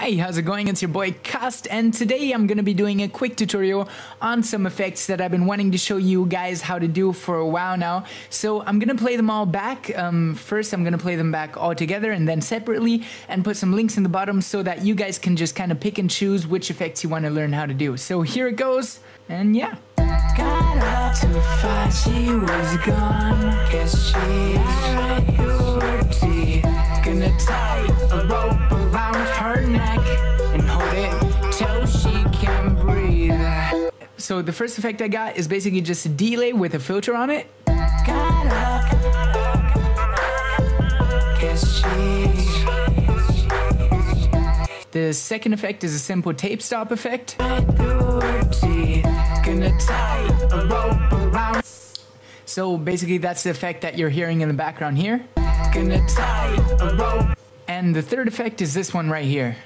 Hi, how's it going? It's your boy Cust, and today I'm gonna be doing a quick tutorial on some effects that I've been wanting to show you guys how to do for a while now. So I'm gonna play them all back. Um, first, I'm gonna play them back all together and then separately, and put some links in the bottom so that you guys can just kind of pick and choose which effects you want to learn how to do. So here it goes, and yeah. Got So the first effect I got is basically just a delay with a filter on it. The second effect is a simple tape stop effect. So basically that's the effect that you're hearing in the background here. And the third effect is this one right here.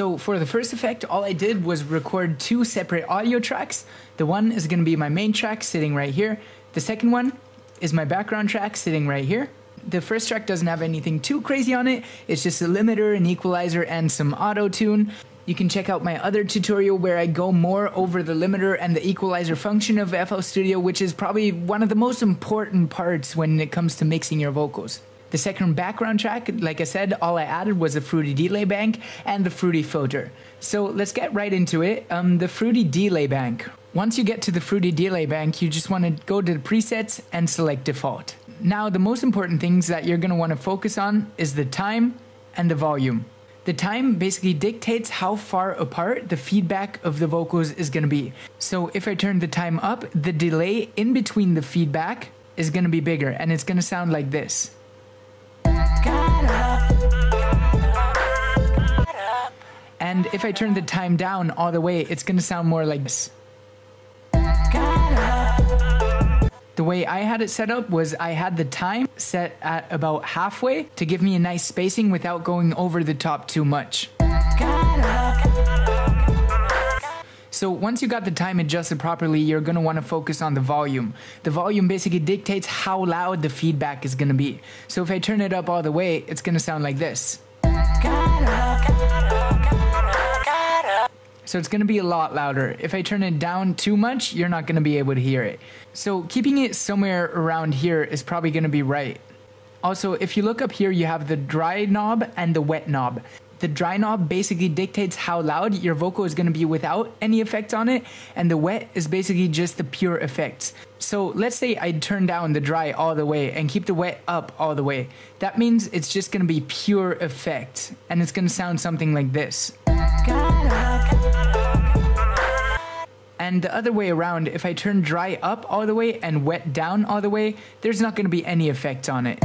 So for the first effect, all I did was record two separate audio tracks. The one is going to be my main track sitting right here. The second one is my background track sitting right here. The first track doesn't have anything too crazy on it. It's just a limiter, an equalizer, and some auto tune. You can check out my other tutorial where I go more over the limiter and the equalizer function of FL Studio, which is probably one of the most important parts when it comes to mixing your vocals. The second background track, like I said, all I added was a Fruity Delay Bank and the Fruity Filter. So let's get right into it. Um, the Fruity Delay Bank. Once you get to the Fruity Delay Bank, you just want to go to the presets and select default. Now, the most important things that you're going to want to focus on is the time and the volume. The time basically dictates how far apart the feedback of the vocals is going to be. So if I turn the time up, the delay in between the feedback is going to be bigger and it's going to sound like this. And if I turn the time down all the way, it's to sound more like this. The way I had it set up was I had the time set at about halfway to give me a nice spacing without going over the top too much. So once you got the time adjusted properly, you're gonna wanna focus on the volume. The volume basically dictates how loud the feedback is gonna be. So if I turn it up all the way, it's gonna sound like this. So it's going to be a lot louder. If I turn it down too much, you're not going to be able to hear it. So keeping it somewhere around here is probably going to be right. Also, if you look up here, you have the dry knob and the wet knob. The dry knob basically dictates how loud your vocal is going to be without any effect on it, and the wet is basically just the pure effects. So let's say I turn down the dry all the way and keep the wet up all the way. That means it's just going to be pure effect, and it's going to sound something like this. And the other way around, if I turn dry up all the way and wet down all the way, there's not going to be any effect on it.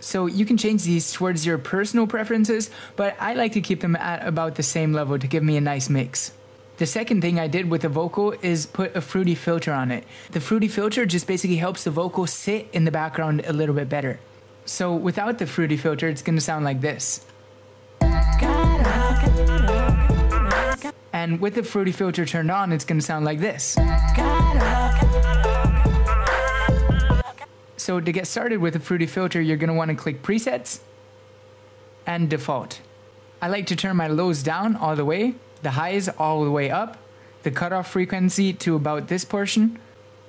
So you can change these towards your personal preferences, but I like to keep them at about the same level to give me a nice mix. The second thing I did with the vocal is put a fruity filter on it. The fruity filter just basically helps the vocal sit in the background a little bit better. So without the fruity filter, it's going to sound like this. And with the fruity filter turned on, it's going to sound like this. So to get started with the fruity filter, you're going to want to click presets and default. I like to turn my lows down all the way, the highs all the way up, the cutoff frequency to about this portion,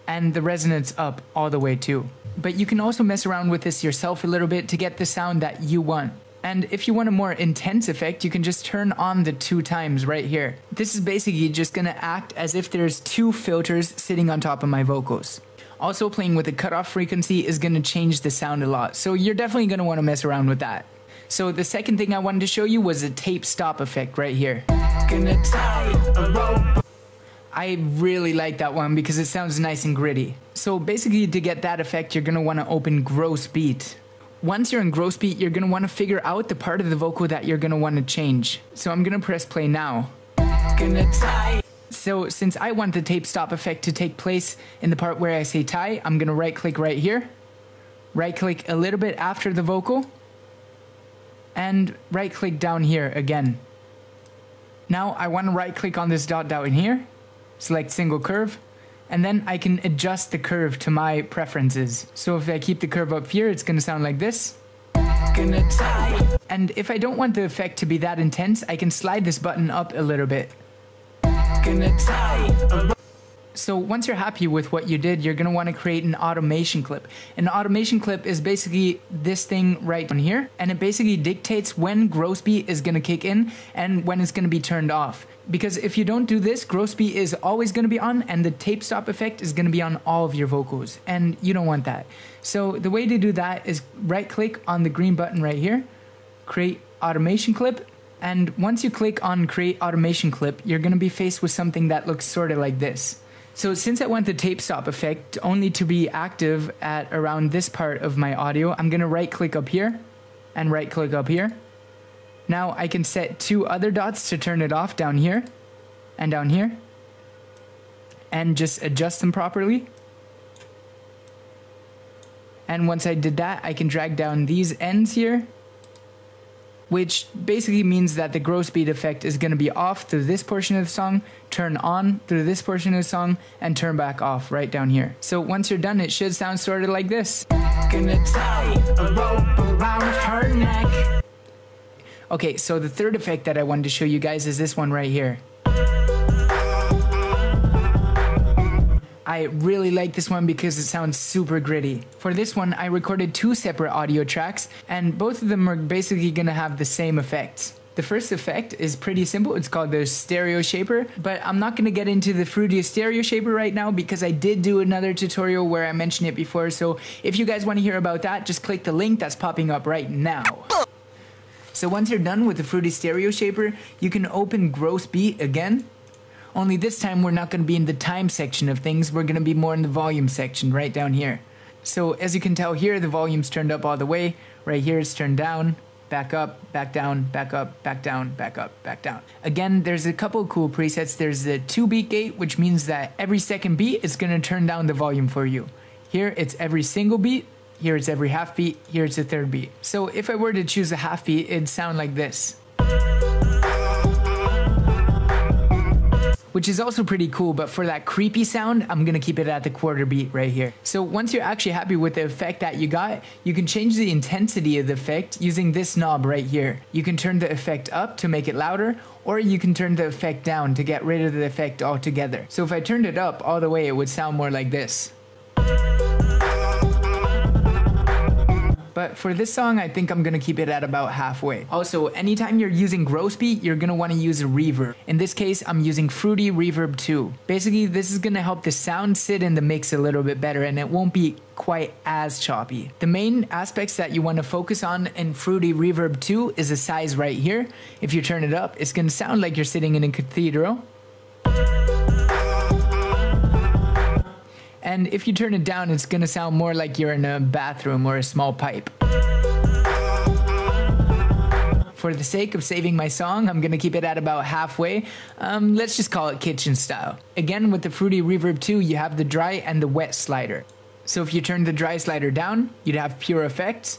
and the resonance up all the way too. But you can also mess around with this yourself a little bit to get the sound that you want. And if you want a more intense effect, you can just turn on the two times right here. This is basically just gonna act as if there's two filters sitting on top of my vocals. Also playing with the cutoff frequency is gonna change the sound a lot, so you're definitely gonna wanna mess around with that. So the second thing I wanted to show you was a tape stop effect right here. I really like that one because it sounds nice and gritty. So basically to get that effect, you're gonna wanna open gross beat once you're in gross beat, you're gonna wanna figure out the part of the vocal that you're gonna wanna change. So I'm gonna press play now. So since I want the tape stop effect to take place in the part where I say tie, I'm gonna right click right here, right click a little bit after the vocal, and right click down here again. Now I wanna right click on this dot down here, select single curve, and then I can adjust the curve to my preferences. So if I keep the curve up here, it's gonna sound like this. And if I don't want the effect to be that intense, I can slide this button up a little bit. So once you're happy with what you did, you're going to want to create an automation clip. An automation clip is basically this thing right on here, and it basically dictates when gross beat is going to kick in and when it's going to be turned off. Because if you don't do this, gross beat is always going to be on, and the tape stop effect is going to be on all of your vocals, and you don't want that. So the way to do that is right click on the green button right here, create automation clip, and once you click on create automation clip, you're going to be faced with something that looks sort of like this. So since I want the tape stop effect only to be active at around this part of my audio, I'm gonna right click up here and right click up here. Now I can set two other dots to turn it off down here and down here and just adjust them properly. And once I did that, I can drag down these ends here which basically means that the gross beat effect is going to be off through this portion of the song, turn on through this portion of the song, and turn back off right down here. So once you're done, it should sound sort of like this. Okay, so the third effect that I wanted to show you guys is this one right here. I really like this one because it sounds super gritty. For this one, I recorded two separate audio tracks, and both of them are basically gonna have the same effects. The first effect is pretty simple. It's called the stereo shaper, but I'm not to get into the fruity stereo shaper right now because I did do another tutorial where I mentioned it before. So if you guys want to hear about that, just click the link that's popping up right now. So once you're done with the fruity stereo shaper, you can open gross beat again only this time we're not going to be in the time section of things, we're going to be more in the volume section right down here. So as you can tell here, the volume's turned up all the way. Right here it's turned down, back up, back down, back up, back down, back up, back down. Again, there's a couple cool presets. There's the two beat gate, which means that every second beat is going to turn down the volume for you. Here it's every single beat, here it's every half beat, here it's the third beat. So if I were to choose a half beat, it'd sound like this. which is also pretty cool. But for that creepy sound, I'm gonna keep it at the quarter beat right here. So once you're actually happy with the effect that you got, you can change the intensity of the effect using this knob right here. You can turn the effect up to make it louder, or you can turn the effect down to get rid of the effect altogether. So if I turned it up all the way, it would sound more like this. For this song, I think I'm gonna keep it at about halfway. Also, anytime you're using gross beat, you're gonna wanna use a reverb. In this case, I'm using Fruity Reverb 2. Basically, this is gonna help the sound sit in the mix a little bit better and it won't be quite as choppy. The main aspects that you want to focus on in Fruity Reverb 2 is the size right here. If you turn it up, it's going to sound like you're sitting in a cathedral. And if you turn it down, it's gonna sound more like you're in a bathroom or a small pipe. For the sake of saving my song, I'm gonna keep it at about halfway. Um, let's just call it kitchen style. Again, with the Fruity Reverb 2, you have the dry and the wet slider. So if you turn the dry slider down, you'd have pure effects.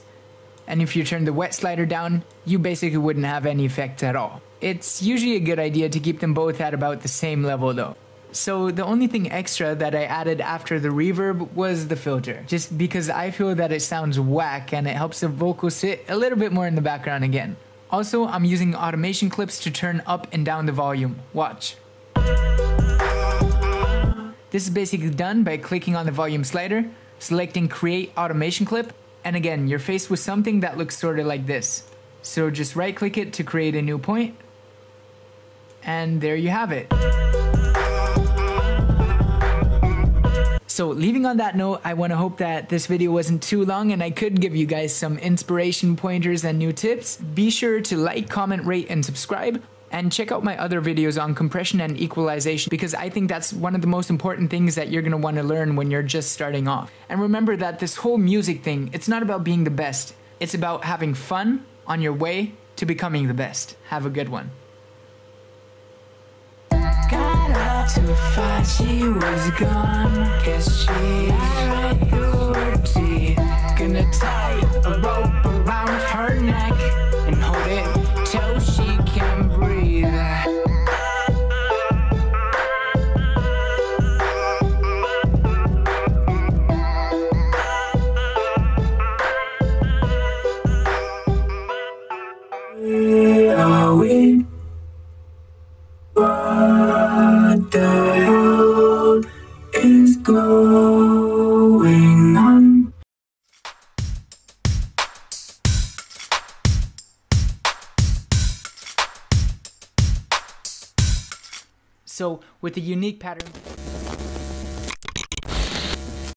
And if you turn the wet slider down, you basically wouldn't have any effects at all. It's usually a good idea to keep them both at about the same level though. So the only thing extra that I added after the reverb was the filter, just because I feel that it sounds whack and it helps the vocal sit a little bit more in the background again. Also, I'm using automation clips to turn up and down the volume. Watch. This is basically done by clicking on the volume slider, selecting create automation clip, and again, you're faced with something that looks sort of like this. So just right click it to create a new point, and there you have it. So leaving on that note, I want to hope that this video wasn't too long and I could give you guys some inspiration pointers and new tips. Be sure to like, comment, rate, and subscribe. And check out my other videos on compression and equalization because I think that's one of the most important things that you're going to want to learn when you're just starting off. And remember that this whole music thing, it's not about being the best. It's about having fun on your way to becoming the best. Have a good one. To find she was gone. Guess she had authority Gonna tie a rope around her neck And hold it till she with a unique pattern.